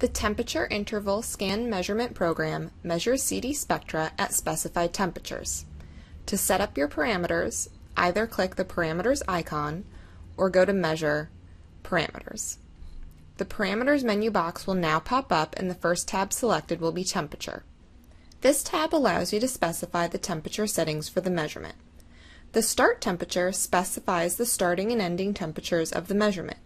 The temperature interval scan measurement program measures CD spectra at specified temperatures. To set up your parameters, either click the parameters icon or go to measure parameters. The parameters menu box will now pop up and the first tab selected will be temperature. This tab allows you to specify the temperature settings for the measurement. The start temperature specifies the starting and ending temperatures of the measurement.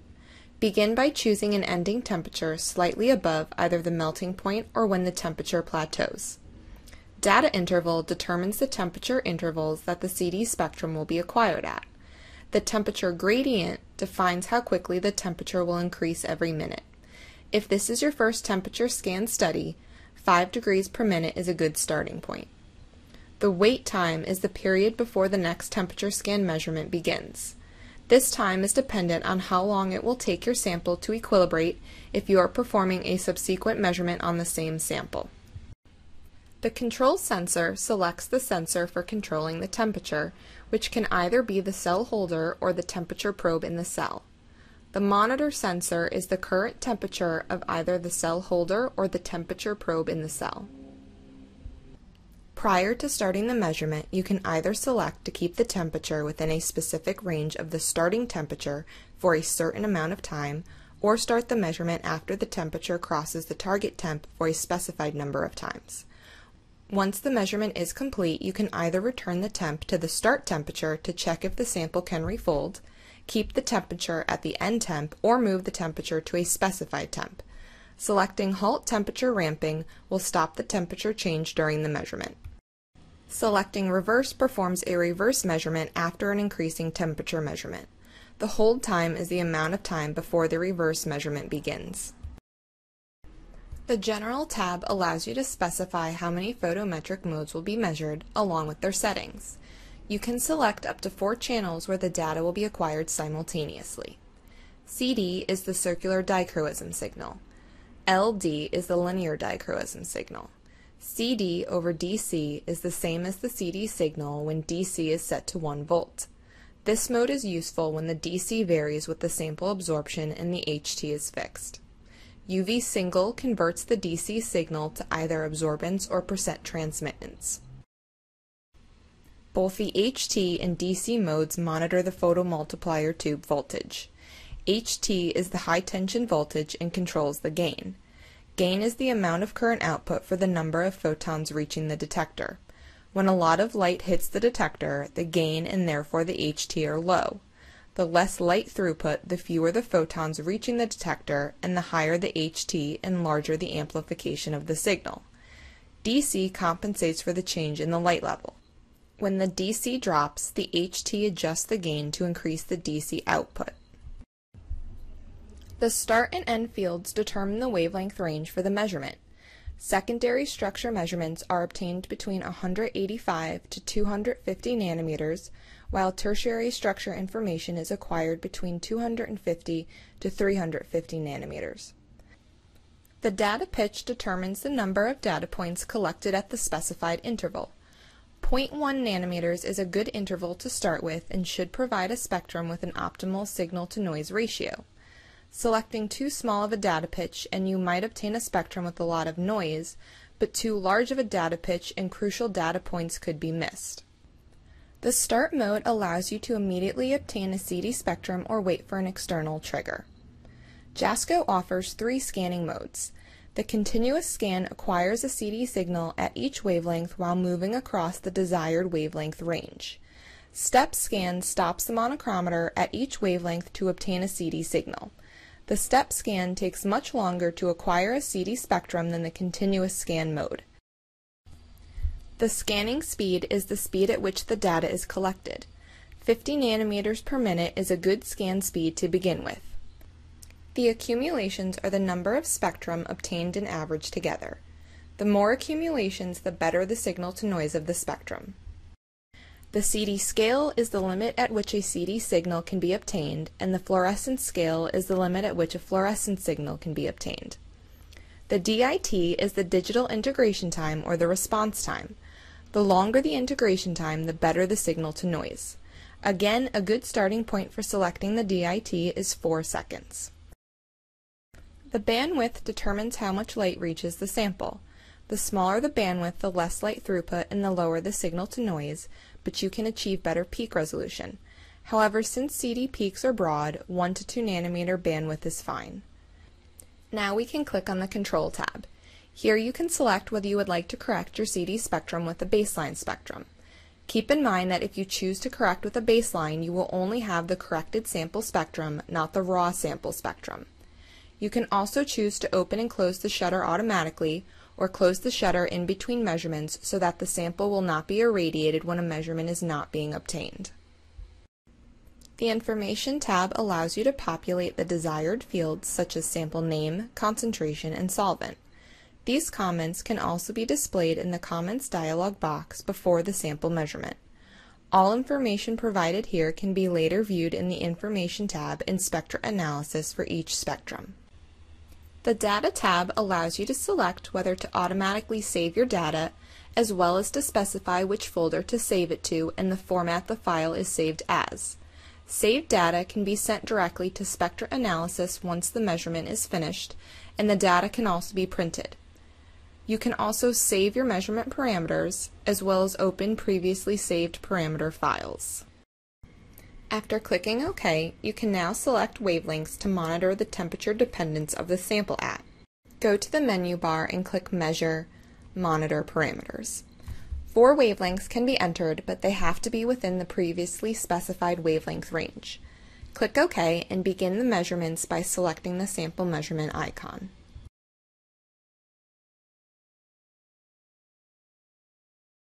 Begin by choosing an ending temperature slightly above either the melting point or when the temperature plateaus. Data interval determines the temperature intervals that the CD spectrum will be acquired at. The temperature gradient defines how quickly the temperature will increase every minute. If this is your first temperature scan study, 5 degrees per minute is a good starting point. The wait time is the period before the next temperature scan measurement begins. This time is dependent on how long it will take your sample to equilibrate if you are performing a subsequent measurement on the same sample. The control sensor selects the sensor for controlling the temperature, which can either be the cell holder or the temperature probe in the cell. The monitor sensor is the current temperature of either the cell holder or the temperature probe in the cell. Prior to starting the measurement, you can either select to keep the temperature within a specific range of the starting temperature for a certain amount of time, or start the measurement after the temperature crosses the target temp for a specified number of times. Once the measurement is complete, you can either return the temp to the start temperature to check if the sample can refold, keep the temperature at the end temp, or move the temperature to a specified temp. Selecting Halt Temperature Ramping will stop the temperature change during the measurement. Selecting reverse performs a reverse measurement after an increasing temperature measurement. The hold time is the amount of time before the reverse measurement begins. The General tab allows you to specify how many photometric modes will be measured, along with their settings. You can select up to four channels where the data will be acquired simultaneously. CD is the circular dichroism signal. LD is the linear dichroism signal. CD over DC is the same as the CD signal when DC is set to 1 volt. This mode is useful when the DC varies with the sample absorption and the HT is fixed. UV single converts the DC signal to either absorbance or percent transmittance. Both the HT and DC modes monitor the photomultiplier tube voltage. HT is the high tension voltage and controls the gain. Gain is the amount of current output for the number of photons reaching the detector. When a lot of light hits the detector, the gain and therefore the HT are low. The less light throughput, the fewer the photons reaching the detector, and the higher the HT and larger the amplification of the signal. DC compensates for the change in the light level. When the DC drops, the HT adjusts the gain to increase the DC output. The start and end fields determine the wavelength range for the measurement. Secondary structure measurements are obtained between 185 to 250 nanometers, while tertiary structure information is acquired between 250 to 350 nanometers. The data pitch determines the number of data points collected at the specified interval. 0.1 nanometers is a good interval to start with and should provide a spectrum with an optimal signal-to-noise ratio. Selecting too small of a data pitch and you might obtain a spectrum with a lot of noise, but too large of a data pitch and crucial data points could be missed. The start mode allows you to immediately obtain a CD spectrum or wait for an external trigger. JASCO offers three scanning modes. The continuous scan acquires a CD signal at each wavelength while moving across the desired wavelength range. Step scan stops the monochromator at each wavelength to obtain a CD signal. The step scan takes much longer to acquire a CD spectrum than the continuous scan mode. The scanning speed is the speed at which the data is collected. 50 nanometers per minute is a good scan speed to begin with. The accumulations are the number of spectrum obtained and averaged together. The more accumulations, the better the signal to noise of the spectrum. The CD scale is the limit at which a CD signal can be obtained, and the fluorescence scale is the limit at which a fluorescent signal can be obtained. The DIT is the digital integration time or the response time. The longer the integration time, the better the signal to noise. Again, a good starting point for selecting the DIT is 4 seconds. The bandwidth determines how much light reaches the sample. The smaller the bandwidth, the less light throughput and the lower the signal to noise, but you can achieve better peak resolution. However, since CD peaks are broad, 1 to 2 nanometer bandwidth is fine. Now we can click on the Control tab. Here you can select whether you would like to correct your CD spectrum with a baseline spectrum. Keep in mind that if you choose to correct with a baseline, you will only have the corrected sample spectrum, not the raw sample spectrum. You can also choose to open and close the shutter automatically or close the shutter in between measurements so that the sample will not be irradiated when a measurement is not being obtained. The Information tab allows you to populate the desired fields such as sample name, concentration, and solvent. These comments can also be displayed in the Comments dialog box before the sample measurement. All information provided here can be later viewed in the Information tab in Spectra Analysis for each spectrum. The Data tab allows you to select whether to automatically save your data, as well as to specify which folder to save it to and the format the file is saved as. Saved data can be sent directly to Spectra Analysis once the measurement is finished, and the data can also be printed. You can also save your measurement parameters, as well as open previously saved parameter files. After clicking OK, you can now select wavelengths to monitor the temperature dependence of the sample at. Go to the menu bar and click Measure, Monitor Parameters. Four wavelengths can be entered, but they have to be within the previously specified wavelength range. Click OK and begin the measurements by selecting the sample measurement icon.